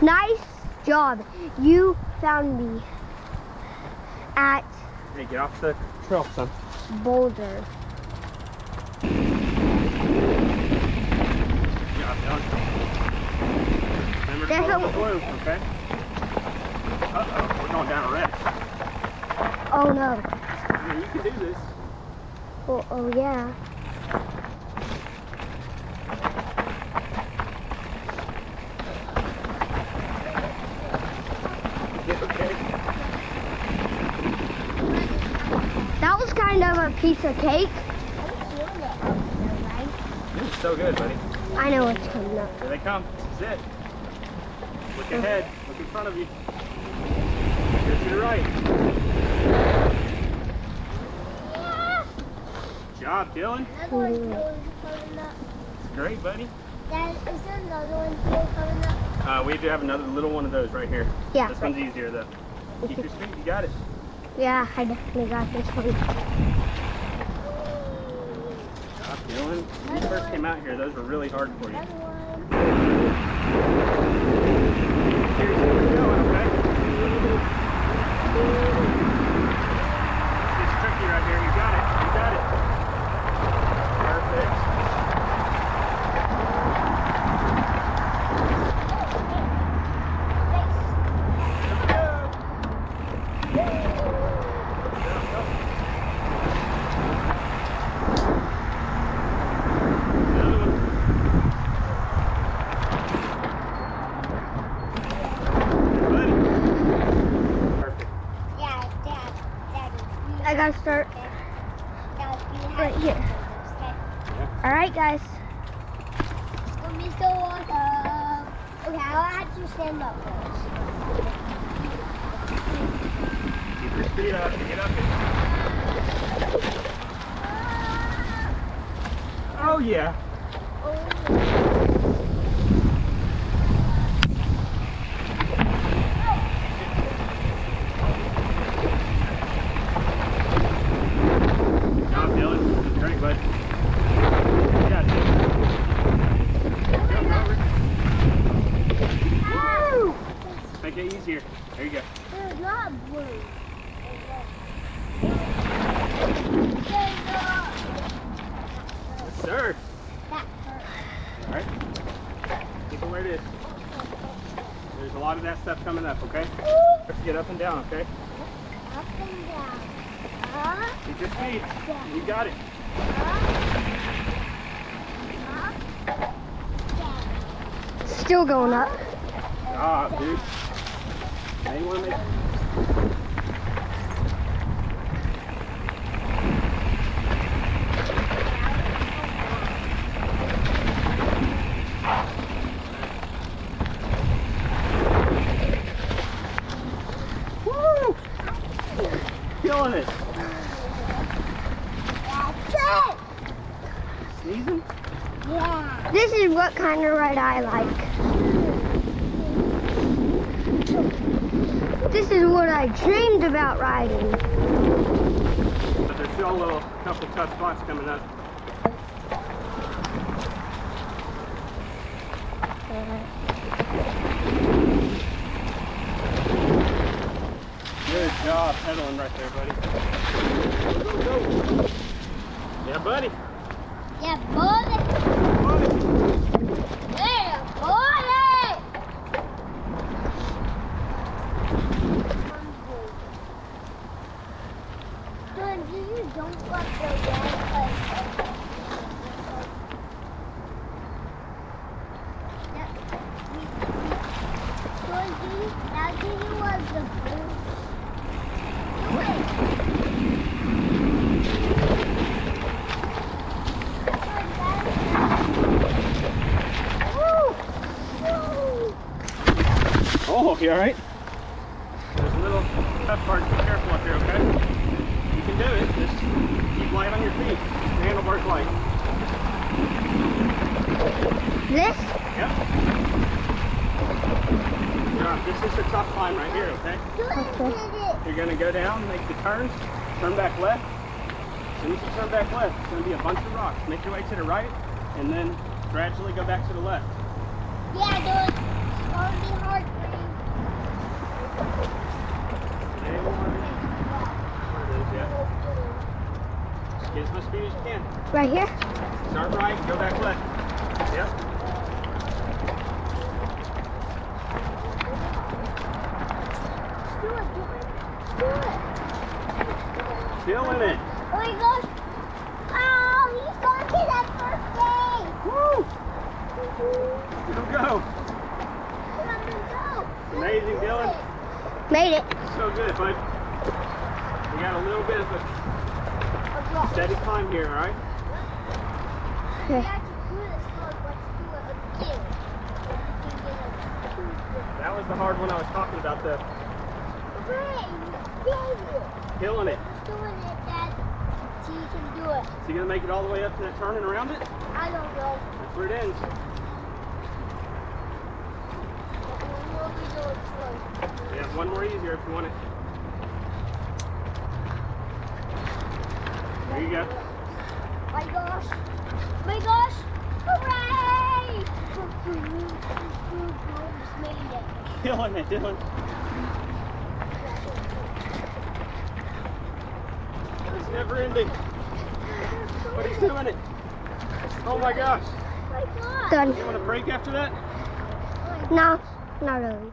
see a turkey. Nice. Job. You found me at Hey, get off the trail, son. Boulder. Remember to There's follow a- the blue, okay? Uh-oh, we're going down a red. Oh no. Yeah, you can do this. Oh, oh. Yeah, okay. That a piece of cake. This is so good, buddy. I know what's coming up. Here they come. This is it. Look ahead. Look in front of you. Here to the right. Good job, Dylan. Another one coming up. It's great, buddy. Dad, is there another one still coming up? Uh, we do have another little one of those right here. Yeah. This one's easier, though. Keep your speed. You got it. Yeah, I definitely got this one. Job, Dylan. When you first came out here, those were really hard for you. Another one. Here's where we're going, okay? It's tricky right here. You got it. You got it. Perfect. Another one. Buddy. Perfect. Yeah, Dad, Daddy. I gotta start right here. Okay. All right, guys. It's gonna be so. Okay, I'll have to stand up first. Keep your speed up. Get up. Oh yeah. Oh, Good job, Dylan. That's great, bud. Yeah, Woo! Make it easier. There you go. There's not blue. There's not. Yes, sir. That hurt. All right. Keep it where it is. There's a lot of that stuff coming up, okay? Get up and down, okay? Up and down. Up, Keep your speed. You got it. up, up, down. Still going up. Ah, dude. Now you want to make... Woo! Killing it. That's it. Sneezing? Yeah. This is what kind of ride I like. This is what I dreamed about riding. But there's still a little couple tough spots coming up. Good job pedaling right there, buddy. Go, go, go. Yeah, buddy. Yeah. Buddy. Now do you want the blue? Do it. Oh, you alright? There's a little tough part. Be careful up here, okay? You can do it. Just keep light on your feet. The handlebar's light. This? Yep. Yeah, this is a tough climb right here, okay? Dylan did it. You're gonna go down, make the turns, turn back left. As soon as you turn back left, it's gonna be a bunch of rocks. Make your way to the right, and then gradually go back to the left. Yeah, dude. It's gonna be hard for you. Stay warm. There it is, yeah. Just get as much speed as you can. Right here? Start right, go back left. Yep. Do it, do it. Do it. Still in it. Oh my gosh. Oh, he's going to that first day. Woo! Go, go. Come on, go. Amazing, Dylan. Made it. So good, bud. We got a little bit of a steady climb here, all right? We have to do this hard. Let's do it again. So we can get a two good. That was the hard one I was talking about, the Hooray, we did killing it. He's doing it, Dad. So you can do it. Is he gonna make it all the way up to that turn and around it? I don't know. That's where it ends. But we will be doing slow. Have one more easier if you want it. There you go. My gosh. My gosh. Hooray! Just it. Killing it, Dylan. It's never ending. But he's doing it. Oh my gosh. My God. Done. You want to break after that? No, not really.